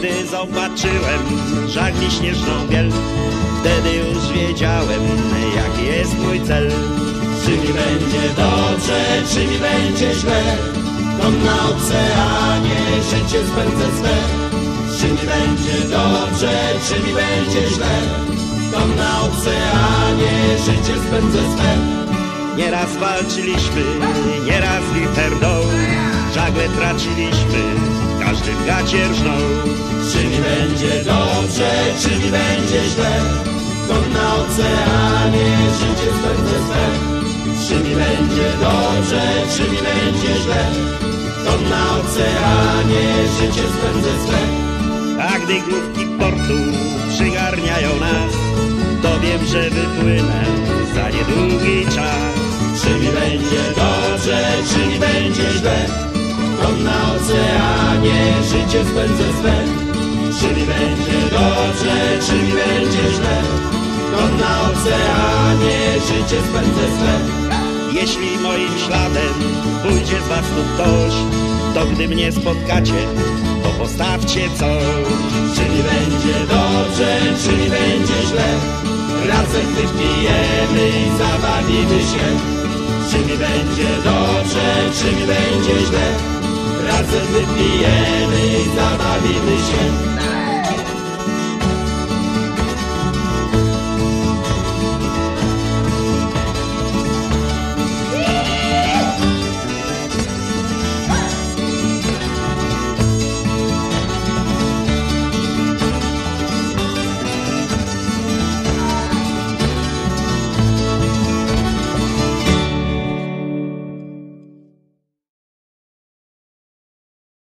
Kiedy zobaczyłem żagli śnieżną biel, wtedy już wiedziałem, jaki jest mój cel. Czy mi będzie dobrze, czy mi będzie źle? Tam na oceanie życie spędzę swe. Czy mi będzie dobrze, czy mi będzie źle? Tam na oceanie życie spędzę swe. Nieraz walczyliśmy, nieraz literną, żagle traciliśmy, każdy gacie rżnął. Czy mi będzie źle? Tam na oceanie życie spędzę swe. Czy mi będzie dobrze, czy mi będzie źle? Tam na oceanie życie spędzę swe. A gdy główki portu przygarniają nas, to wiem, że wypłynę za niedługi czas. Czy mi będzie dobrze, czy mi będzie źle? Tam na oceanie życie spędzę swe Czy mi będzie dobrze, czy mi będzie źle. Tam na oceanie życie spędzę swe. Jeśli moim śladem pójdzie z was tu ktoś, to gdy mnie spotkacie, to postawcie coś. Czy mi będzie dobrze, czy mi będzie źle. Razem wypijemy i zabawimy się. Czy mi będzie dobrze, czy mi będzie źle. Razem wypijemy i zabawimy się